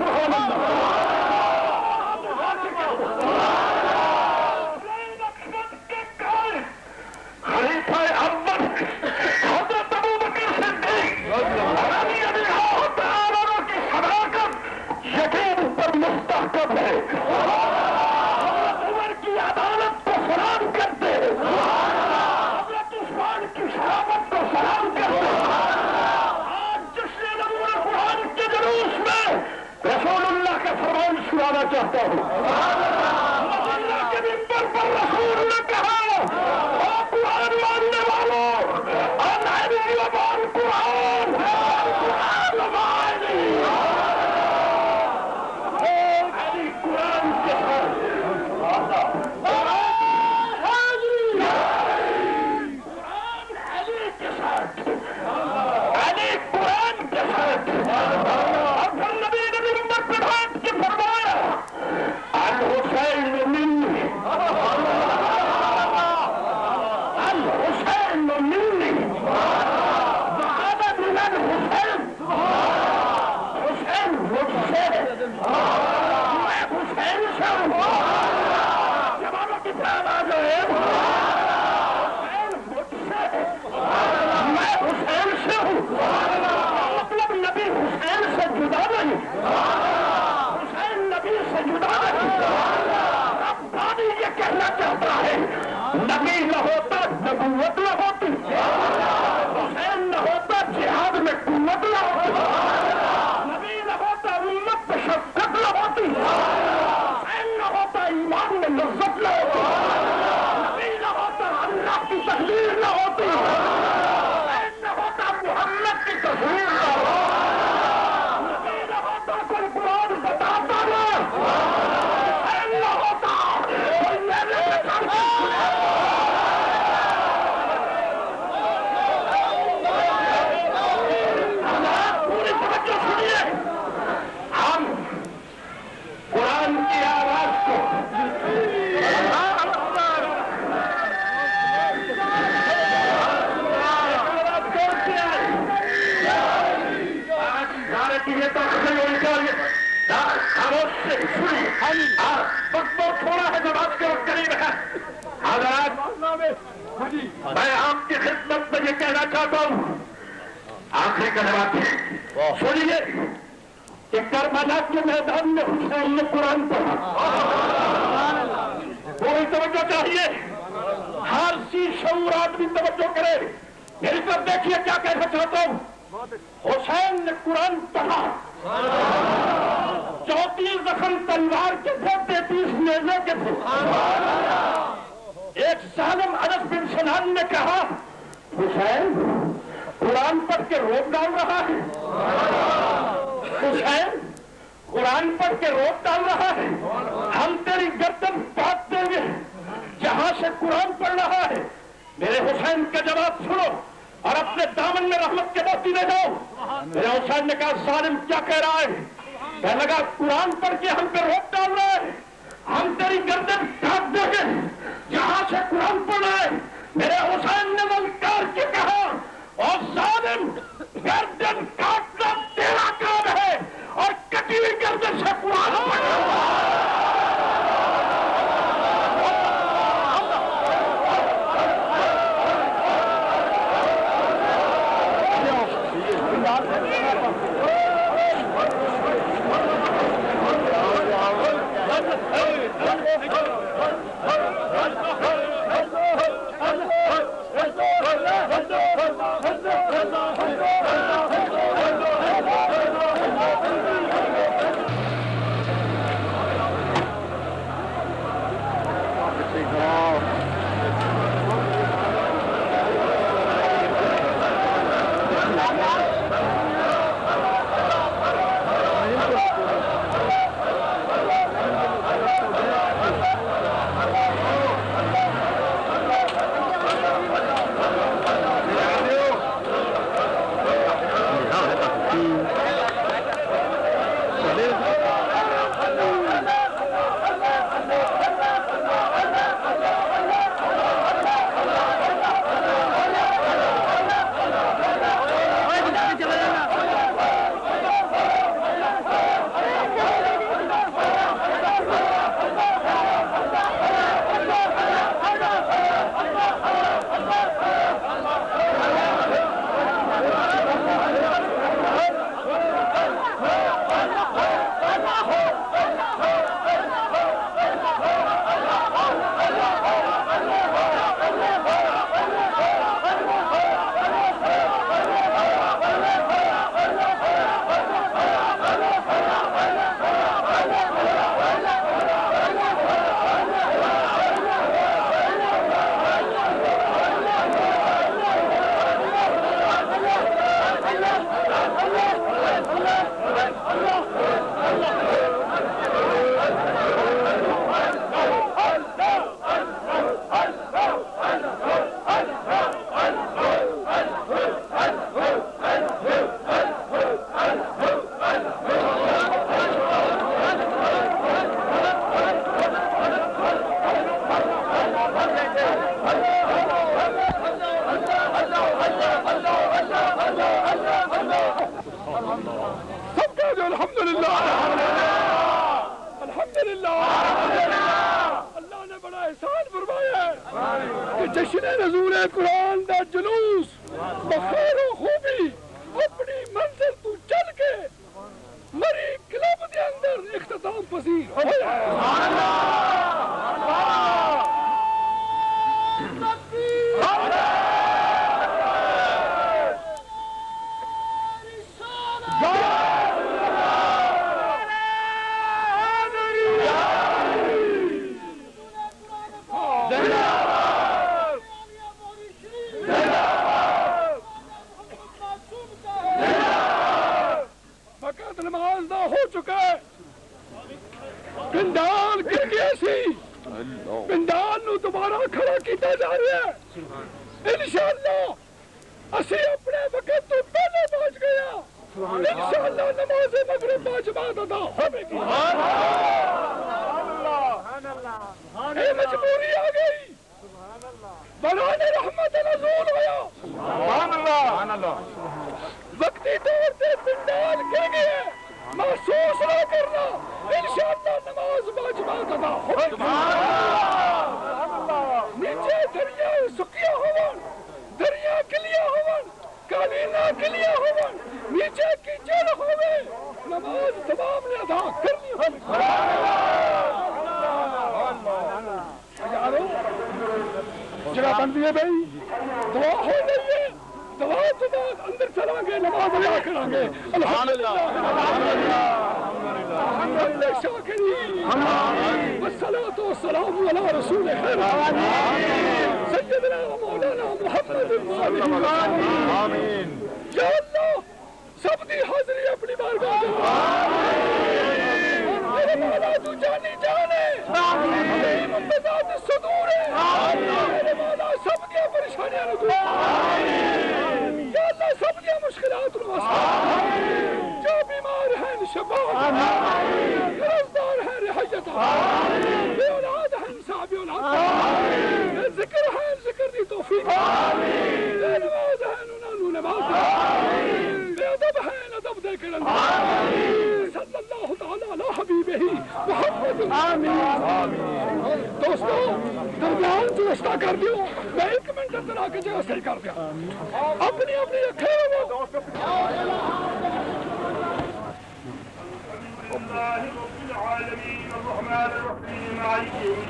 Allah'ım. چاہتا ہوں۔ مدینہ کے پر رسول نے کہا میں حسین سے ہوں جوانوں کی طرح آ جائے حسین مجھ سے میں حسین سے ہوں مطلب نبی حسین سے جدا نہیں حسین نبی سے جدا نہیں اب بانی یہ کہنا چاہتا ہے نبی نہ ہوتا نبوت نہ ہوتی ہوتی نہ ہوتا ایمان میں لذت نہ ہوتی نبی نہ ہوتا اللہ کی تقدیر نہ ہوتی نہ ہوتا محمد کی تصویر نہ ہوتی نبی نہ ہوتا کوئی قرآن بتاتا نہ نہ ہوتا کوئی میرے پوری توجہ سنیے ہم قرآن کی آواز کو تھوڑا ہے جماعت کے وقت قریب ہے حضرات میں آپ کی خدمت میں یہ کہنا چاہتا ہوں آخری کلمات ہے سنیے کہ کربلا کے میدان میں حسین نے قرآن پڑھا۔ کوئی توجہ چاہیے ہر سی شعور آدمی توجہ کرے، میری طرف دیکھیے کیا کہنا چاہتا ہوں حسین نے قرآن پڑھا۔ چوتیس زخم تلوار کے تھے تینتیس نیزے کے تھے ایک ظالم انس بن سنان نے کہا، حسین، قرآن پڑھ کے روک ڈال رہا ہے۔ حسین، قرآن پڑھ کے روک ڈال رہا ہے۔ ہم تیری گردن کاٹ دیں گے۔ جہاں سے قرآن پڑھ رہا ہے۔ میرے حسین کا جواب سنو اور اپنے دامن میں رحمت کے موتی دے جاؤ۔ میرے حسین نے کہا، ظالم کیا کہہ رہا ہے؟ کہنے لگا، قرآن پڑھ کے ہم پہ روک ڈال رہا ہے ہم تیری گردن کاٹ دیں گے۔ جہاں سے قرآن پڑھ رہا ہے میرے حسین نے ملکار کے کہا اور ظالم، گردن کاٹنا تیرا کام ہے اور کٹی ہوئی گردن تشنا أنا زولات كل گر گیا سی پنڈال نو دوبارہ کھڑا کیتا جا رہا ہے انشاءاللہ اسی اپنے وقت تو پہلے پہنچ گیا انشاءاللہ نماز مغرب با جماعت ادا ہوے گی۔ اے مجبوری آ گئی۔ بران رحمت نزول ہویا۔ وقتی طور سے پنڈال کے گئے۔ محسوس نہ کرنا۔ جگہ بندی ہے بھائی دعا ہو رہی ہے۔ دعا تو اندر چلا گے نماز ادا کریں گے۔ الحمدللہ الحمدللہ شاکرین والصلاة والسلام على رسول خير سيدنا ومولانا محمد یا اللہ سب دی حاضری اپنی بارگاہ دے مولا تو جانی جانے میری ممتاز صدور ہے مولا سب کی پریشانیاں نکو یا اللہ سب کی مشکلات نو جو بیمار ہیں شفا قرضدار ہیں رحیت بے اولاد ہیں صاحب اولاد ذکر ہیں ذکر دی توفیق بے نماز ہیں انہوں نے نماز بے ادب ہیں ادب دے کر تعالی ہی محمد آمین۔ دوستو درمیان جو رشتہ کر دیو میں ایک منٹ اندر آ کے جگہ صحیح کر دیا اپنی اپنی رکھے وہ الله رب العالمين الرحمن الرحيم مالك يوم